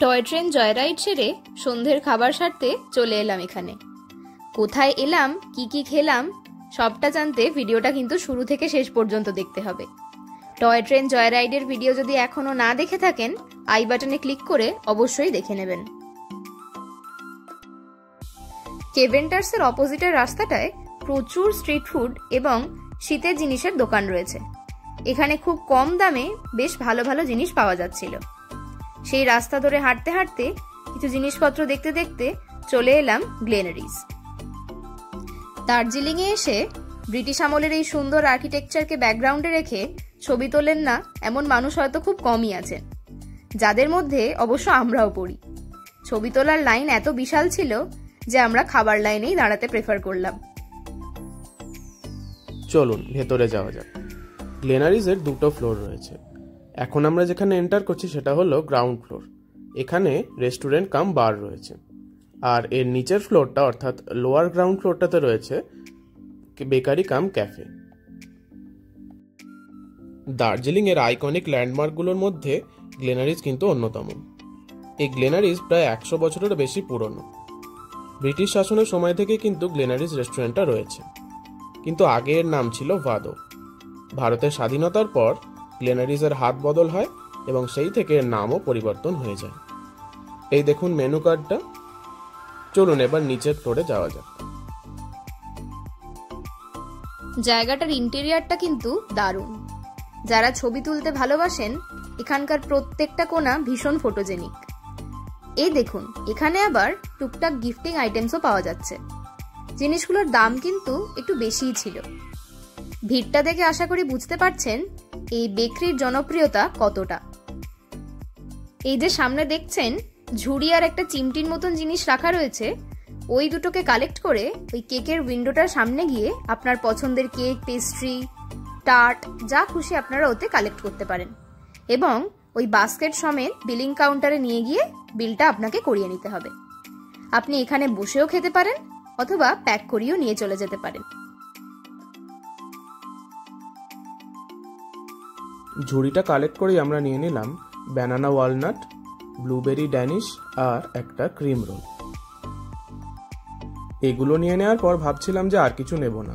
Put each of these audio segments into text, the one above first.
Toy train joyride সেরে সন্ধ্যের খাবার সারতে চলে এলাম এখানে। কোথায় এলাম, কি কি খেলাম, সবটা জানতে ভিডিওটা কিন্তু শুরু থেকে শেষ পর্যন্ত দেখতে হবে। টয় ট্রেন জয়রাইডের ভিডিও যদি এখনও না দেখে থাকেন, আই বাটনে ক্লিক করে অবশ্যই দেখে নেবেন। কেভেন্টার্সের অপোজিটের রাস্তাটায় প্রচুর স্ট্রিট ফুড এবং শীতের জিনিসের দোকান রয়েছে। এখানে খুব কম দামে বেশ ভালো ভালো জিনিস পাওয়া যাচ্ছিল। সেই রাস্তা ধরে হাঁটতে হাঁটতে কিছু জিনিসপত্র দেখতে দেখতে চলে এলাম গ্লেনারিজ। দার্জিলিংয়ে এসে ব্রিটিশ আমলের এই সুন্দর আর্কিটেকচারকে ব্যাকগ্রাউন্ডে রেখে ছবি তোলেন না এমন মানুষ হয়তো খুব কমই আছেন। যাদের মধ্যে অবশ্য আমরাও পড়ি। ছবি তোলার লাইন এত বিশাল ছিল যে আমরা খাবার লাইনেই দাঁড়াতে প্রেফার করলাম। চলুন, ভেতরে যাওয়া যাক। গ্লেনারিজের দুটো ফ্লোর রয়েছে। এখন আমরা যেখানে এন্টার করছি সেটা হলো গ্রাউন্ড ফ্লোর এখানে রেস্টুরেন্ট কাম বার রয়েছে। আর এর নিচের ফ্লোরটা অর্থাৎ লোয়ার গ্রাউন্ড ফ্লোরটাতে রয়েছে বেকারি কাম ক্যাফে দার্জিলিং এর আইকনিক ল্যান্ডমার্কগুলোর মধ্যে গ্লেনারিজ কিন্তু অন্যতম। এই গ্লেনারিজ প্রায় একশো বছরেরও বেশি পুরনো। ব্রিটিশ শাসনের সময় থেকে কিন্তু গ্লেনারিজ রেস্টুরেন্টটা রয়েছে। কিন্তু আগে এর নাম ছিল ভাদো ভারতের স্বাধীনতার পর গ্লেনারিজের হাত বদল হয় এবং সেই থেকে নামও পরিবর্তন হয়ে যায়। এই দেখুন মেনু কার্ডটা চলুন এবার নিচের ফ্লোরে যাওয়া যাক। জায়গাটার ইন্টেরিয়ারটা কিন্তু দারুণ। যারা ছবি তুলতে ভালোবাসেন, এখানকার প্রত্যেকটা কোণা ভীষণ ফটোজেনিক এই দেখুন, এখানে আবার টুকটাক গিফটিং আইটেমসও পাওয়া যাচ্ছে। জিনিসগুলোর দাম কিন্তু একটু বেশিই ছিল। ভিড়টা দেখে আশা করি বুঝতে পারছেন এই বেকরির জনপ্রিয়তা কতটা? এই যে সামনে দেখছেন, ঝুড়ি আর একটা চিমটির মতন জিনিস রাখা রয়েছে, ওই দুটোকে কালেক্ট করে ওই কেকের উইন্ডোটার সামনে গিয়ে আপনার পছন্দের কেক, পেস্ট্রি, টার্ট, যা খুশি আপনারা ওতে কালেক্ট করতে পারেন। এবং ওই বাস্কেট সমেত বিলিং কাউন্টারে নিয়ে গিয়ে বিলটা আপনাকে করিয়ে নিতে হবে। আপনি এখানে বসেও খেতে পারেন, অথবা প্যাক করিয়েও নিয়ে চলে যেতে পারেন। ঝুড়িটা কালেক্ট করেই আমরা নিয়ে নিলাম ব্যানানা ওয়ালনাট ব্লুবেরি ড্যানিশ আর একটা ক্রিম রোল এগুলো নিয়ে নেওয়ার পর ভাবছিলাম যে আর কিছু নেব না।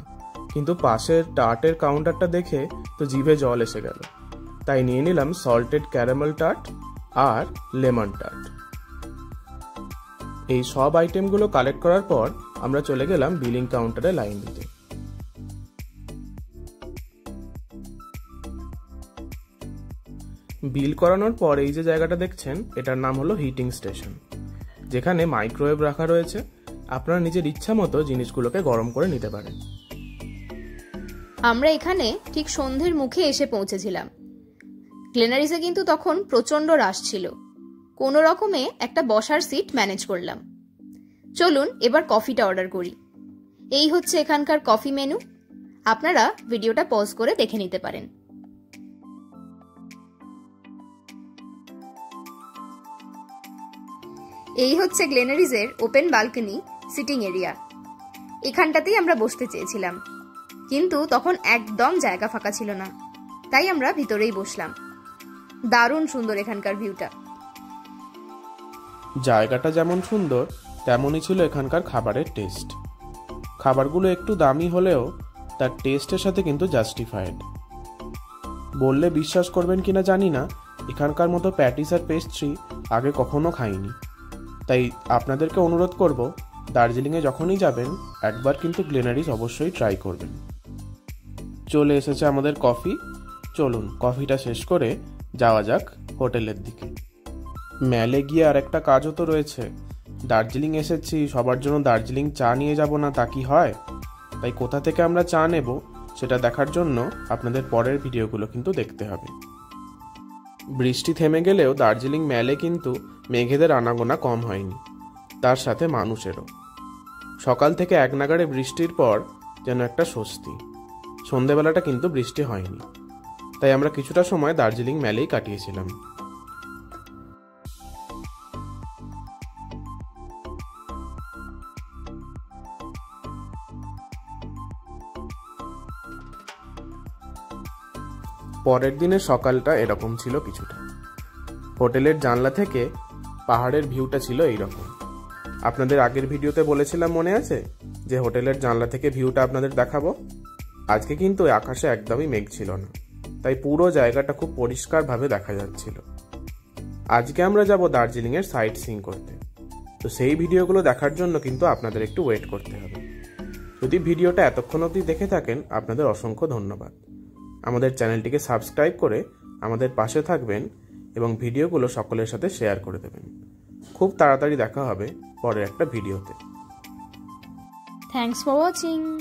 কিন্তু পাশের টার্টের কাউন্টারটা দেখে তো জিভে জল এসে গেল। তাই নিয়ে নিলাম সল্টেড ক্যারামেল টার্ট আর লেমন টার্ট এই সব আইটেমগুলো কালেক্ট করার পর আমরা চলে গেলাম বিলিং কাউন্টারে লাইন দিতে। বিল করানোর পর এই যে জায়গাটা দেখছেন, এটার নাম হলো হিটিং স্টেশন। যেখানে মাইক্রোওয়েভ রাখা রয়েছে। আপনারা নিজের ইচ্ছা মতো জিনিসগুলোকে গরম করে নিতে পারেন। আমরা এখানে ঠিক সন্ধ্যের মুখে এসে পৌঁছেছিলাম। গ্লেনারিসে কিন্তু তখন প্রচণ্ড রাশ ছিল। কোনো রকমে একটা বসার সিট ম্যানেজ করলাম। চলুন, এবার কফিটা অর্ডার করি। এই হচ্ছে এখানকার কফি মেনু। আপনারা ভিডিওটা পজ করে দেখে নিতে পারেন। এই হচ্ছে গ্লেনারিজের ওপেন বালকনি সিটিং এরিয়া। এখানটাতেই আমরা বসতে চেয়েছিলাম। কিন্তু তখন একদম জায়গা ফাঁকা ছিল না। তাই আমরা ভিতরেই বসলাম। দারুণ সুন্দর এখানকার ভিউটা। জায়গাটা যেমন সুন্দর, তেমনই ছিল এখানকার খাবারের টেস্ট। খাবারগুলো একটু দামি হলেও তার টেস্টের সাথে কিন্তু জাস্টিফাইড। বললে বিশ্বাস করবেন কিনা জানি না, এখানকার মতো প্যাটিস আর পেস্ট্রি আগে কখনো খাইনি। তাই আপনাদেরকে অনুরোধ করব, দার্জিলিংয়ে যখনই যাবেন, একবার কিন্তু গ্লেনারিজ অবশ্যই ট্রাই করবেন। চলে এসেছে আমাদের কফি। চলুন, কফিটা শেষ করে যাওয়া যাক হোটেলের দিকে। ম্যালে গিয়ে আর একটা কাজও তো রয়েছে। দার্জিলিং এসেছি, সবার জন্য দার্জিলিং চা নিয়ে যাব না, তা কি হয়? তাই কোথা থেকে আমরা চা নেব, সেটা দেখার জন্য আপনাদের পরের ভিডিওগুলো কিন্তু দেখতে হবে। বৃষ্টি থেমে গেলেও দার্জিলিং ম্যালে কিন্তু মেঘেদের আনাগোনা কম হয়নি, তার সাথে মানুষেরও। সকাল থেকে এক নাগাড়ে বৃষ্টির পর যেন একটা স্বস্তি। সন্ধেবেলাটা কিন্তু বৃষ্টি হয়নি, তাই আমরা কিছুটা সময় দার্জিলিং ম্যালেই কাটিয়েছিলাম। পরের দিনের সকালটা এরকম ছিল কিছুটা। হোটেলের জানলা থেকে পাহাড়ের ভিউটা ছিল এইরকম। আপনাদের আগের ভিডিওতে বলেছিলাম মনে আছে যে হোটেলের জানলা থেকে ভিউটা আপনাদের দেখাবো? আজকে কিন্তু আকাশে একদমই মেঘ ছিল না, তাই পুরো জায়গাটা খুব পরিষ্কারভাবে দেখা যাচ্ছিল। আজকে আমরা যাব দার্জিলিংয়ের সাইট সিং করতে। তো সেই ভিডিওগুলো দেখার জন্য কিন্তু আপনাদের একটু ওয়েট করতে হবে। যদি ভিডিওটা এতক্ষণ অবধি দেখে থাকেন, আপনাদের অসংখ্য ধন্যবাদ। আমাদের চ্যানেলটিকে সাবস্ক্রাইব করে আমাদের পাশে থাকবেন এবং ভিডিওগুলো সকলের সাথে শেয়ার করে দেবেন। খুব তাড়াতাড়ি দেখা হবে পরের একটা ভিডিওতে। Thanks for watching